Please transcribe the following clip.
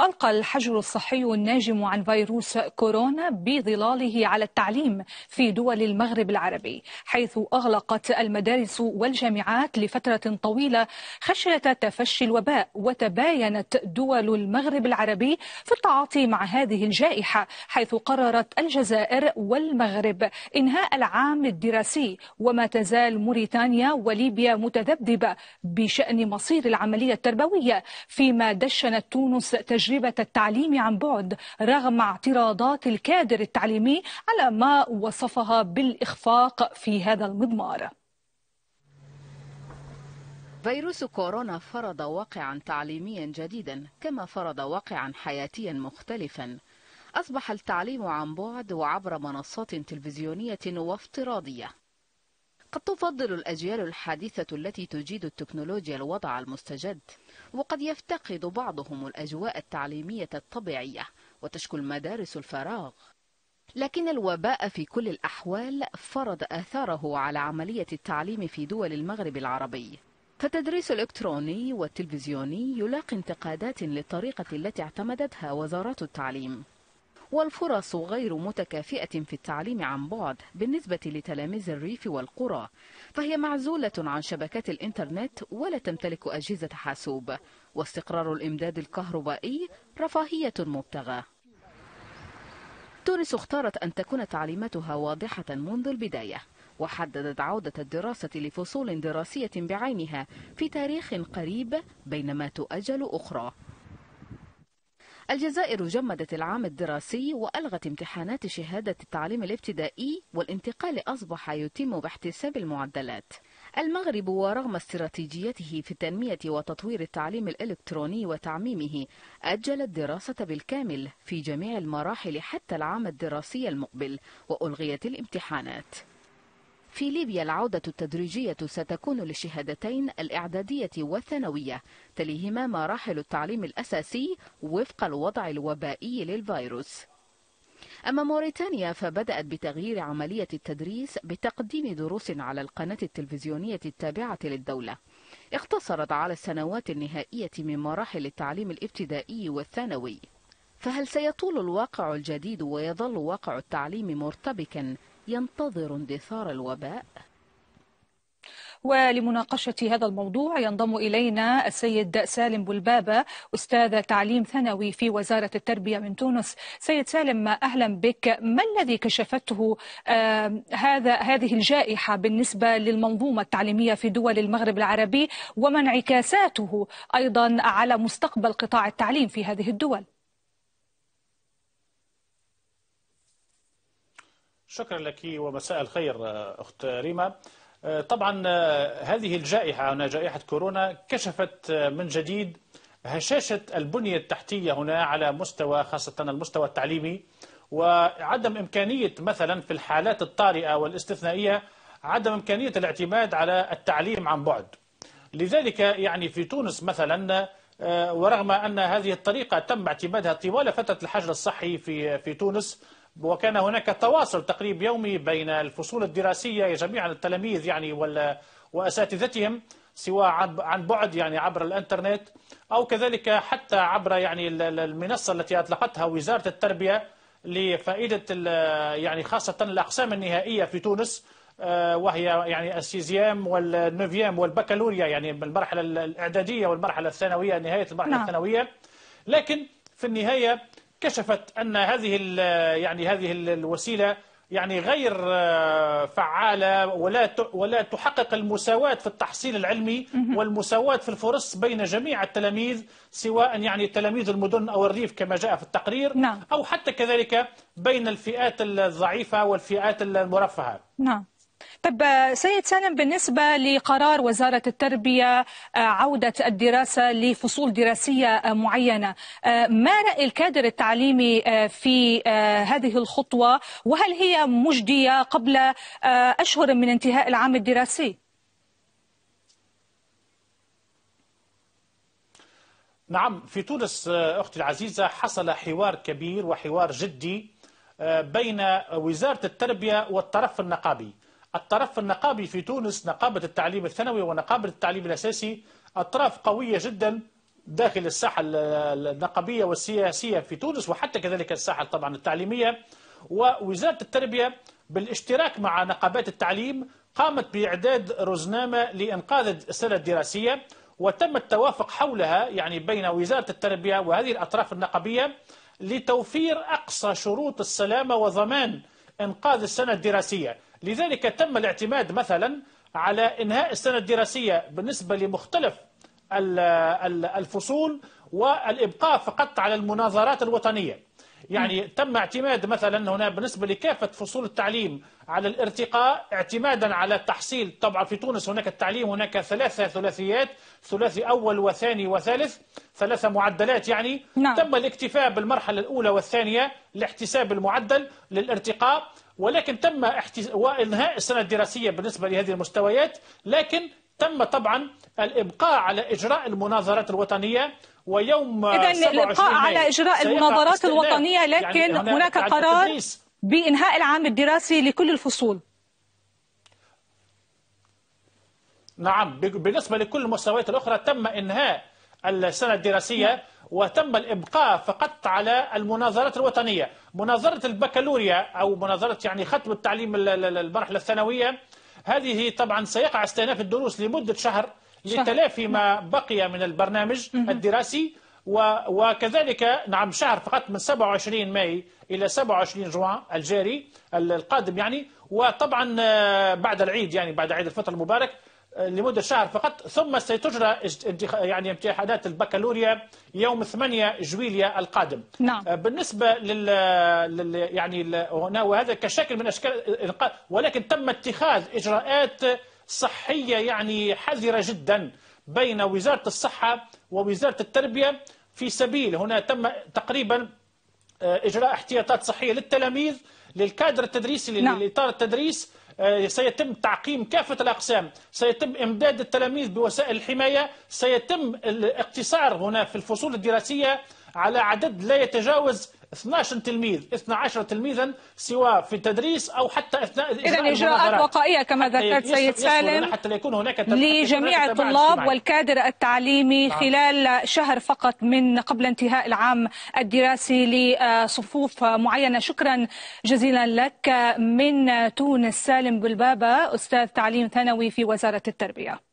ألقى الحجر الصحي الناجم عن فيروس كورونا بظلاله على التعليم في دول المغرب العربي حيث أغلقت المدارس والجامعات لفترة طويلة خشية تفشي الوباء وتباينت دول المغرب العربي في التعاطي مع هذه الجائحة حيث قررت الجزائر والمغرب إنهاء العام الدراسي وما تزال موريتانيا وليبيا متذبذبة بشأن مصير العملية التربوية فيما دشنت تونس تجربة التعليم عن بعد رغم اعتراضات الكادر التعليمي على ما وصفها بالإخفاق في هذا المضمار. فيروس كورونا فرض واقعا تعليميا جديدا كما فرض واقعا حياتيا مختلفا. أصبح التعليم عن بعد وعبر منصات تلفزيونية وافتراضية. قد تفضل الأجيال الحديثة التي تجيد التكنولوجيا الوضع المستجد وقد يفتقد بعضهم الأجواء التعليمية الطبيعية وتشكو المدارس الفراغ. لكن الوباء في كل الأحوال فرض آثاره على عملية التعليم في دول المغرب العربي. فالتدريس الإلكتروني والتلفزيوني يلاقي انتقادات للطريقة التي اعتمدتها وزارات التعليم. والفرص غير متكافئة في التعليم عن بعد بالنسبة لتلاميذ الريف والقرى فهي معزولة عن شبكات الإنترنت ولا تمتلك أجهزة حاسوب واستقرار الإمداد الكهربائي رفاهية مبتغى. تونس اختارت أن تكون تعليماتها واضحة منذ البداية وحددت عودة الدراسة لفصول دراسية بعينها في تاريخ قريب بينما تؤجل أخرى. الجزائر جمدت العام الدراسي وألغت امتحانات شهادة التعليم الابتدائي والانتقال أصبح يتم باحتساب المعدلات. المغرب ورغم استراتيجيته في التنمية وتطوير التعليم الإلكتروني وتعميمه أجل الدراسة بالكامل في جميع المراحل حتى العام الدراسي المقبل وألغيت الامتحانات. في ليبيا العودة التدريجية ستكون للشهادتين الإعدادية والثانوية تليهما مراحل التعليم الأساسي وفق الوضع الوبائي للفيروس. أما موريتانيا فبدأت بتغيير عملية التدريس بتقديم دروس على القناة التلفزيونية التابعة للدولة. اقتصرت على السنوات النهائية من مراحل التعليم الابتدائي والثانوي. فهل سيطول الواقع الجديد ويظل واقع التعليم مرتبكا؟ ينتظر اندثار الوباء. ولمناقشة هذا الموضوع ينضم إلينا السيد سالم بلبابة أستاذ تعليم ثانوي في وزارة التربية من تونس. سيد سالم أهلا بك. ما الذي كشفته هذا هذه الجائحة بالنسبة للمنظومة التعليمية في دول المغرب العربي وما انعكاساته أيضا على مستقبل قطاع التعليم في هذه الدول؟ شكرا لك ومساء الخير أخت ريما. طبعا هذه الجائحة هنا جائحة كورونا كشفت من جديد هشاشة البنية التحتية هنا على مستوى خاصة المستوى التعليمي وعدم إمكانية مثلا في الحالات الطارئة والاستثنائية عدم إمكانية الاعتماد على التعليم عن بعد. لذلك يعني في تونس مثلا ورغم أن هذه الطريقة تم اعتمادها طوال فترة الحجر الصحي في في تونس وكان هناك تواصل تقريب يومي بين الفصول الدراسية جميع التلاميذ يعني وأساتذتهم سواء عن بعد يعني عبر الإنترنت أو كذلك حتى عبر يعني المنصة التي أطلقتها وزارة التربية لفائدة يعني خاصة الأقسام النهائية في تونس وهي يعني السيزيام والنوفيام والبكالوريا يعني المرحلة الإعدادية والمرحلة الثانوية نهاية المرحلة نعم. الثانوية لكن في النهاية كشفت أن هذه يعني هذه الوسيلة يعني غير فعالة ولا ولا تحقق المساواة في التحصيل العلمي والمساواة في الفرص بين جميع التلاميذ سواء يعني تلاميذ المدن أو الريف كما جاء في التقرير نعم. أو حتى كذلك بين الفئات الضعيفة والفئات المرفهة. نعم. طب سيد سالم بالنسبة لقرار وزارة التربية عودة الدراسة لفصول دراسية معينة ما رأي الكادر التعليمي في هذه الخطوة وهل هي مجدية قبل أشهر من انتهاء العام الدراسي؟ نعم في تونس أختي العزيزة حصل حوار كبير وحوار جدي بين وزارة التربية والطرف النقابي الطرف النقابي في تونس نقابة التعليم الثانوي ونقابة التعليم الأساسي أطراف قوية جدا داخل الساحة النقبية والسياسية في تونس وحتى كذلك الساحة طبعا التعليمية. ووزارة التربية بالاشتراك مع نقابات التعليم قامت بإعداد رزنامة لإنقاذ السنة الدراسية وتم التوافق حولها يعني بين وزارة التربية وهذه الأطراف النقبية لتوفير أقصى شروط السلامة وضمان إنقاذ السنة الدراسية. لذلك تم الاعتماد مثلا على إنهاء السنة الدراسية بالنسبة لمختلف الفصول والإبقاء فقط على المناظرات الوطنية. يعني تم اعتماد مثلا هنا بالنسبة لكافة فصول التعليم على الارتقاء اعتمادا على التحصيل طبعا في تونس هناك التعليم هناك ثلاثة ثلاثيات ثلاثي أول وثاني وثالث ثلاثة معدلات يعني. نعم. تم الاكتفاء بالمرحلة الأولى والثانية لاحتساب المعدل للارتقاء. ولكن تم احتس... وإنهاء السنة الدراسية بالنسبة لهذه المستويات لكن تم طبعا الإبقاء على إجراء المناظرات الوطنية ويوم إذا الإبقاء على إجراء المناظرات الوطنية لكن يعني هناك قرار بإنهاء العام الدراسي لكل الفصول. نعم بالنسبة لكل المستويات الأخرى تم إنهاء السنة الدراسية. نعم. وتم الإبقاء فقط على المناظرات الوطنية. مناظرة البكالوريا أو مناظرة يعني ختم التعليم المرحلة الثانوية هذه طبعا سيقع استئناف الدروس لمدة شهر لتلافي ما بقي من البرنامج الدراسي. وكذلك نعم شهر فقط من 27 ماي إلى 27 جوان الجاري القادم يعني. وطبعا آه، بعد العيد يعني بعد عيد الفطر المبارك لمدة شهر فقط ثم ستجرى يعني امتحانات البكالوريا يوم 8 جويليا القادم نعم. آه، بالنسبة لل, لل... يعني هنا وهذا كشكل من أشكال ولكن تم اتخاذ إجراءات صحية يعني حذرة جدا بين وزارة الصحة ووزارة التربية في سبيل هنا تم تقريبا آه، إجراء احتياطات صحية للتلاميذ للكادر التدريسي نعم. لإطار التدريس سيتم تعقيم كافة الأقسام سيتم إمداد التلاميذ بوسائل الحماية سيتم الاقتصار هنا في الفصول الدراسية على عدد لا يتجاوز 12 تلميذ 12 تلميذا سواء في التدريس أو حتى أثناء اذا إجراءات وقائية كما ذكرت سيد سالم حتى يكون هناك لجميع الطلاب والكادر التعليمي نعم. خلال شهر فقط من قبل انتهاء العام الدراسي لصفوف معينة. شكرا جزيلا لك من تونس سالم بلبابه أستاذ تعليم ثانوي في وزارة التربية.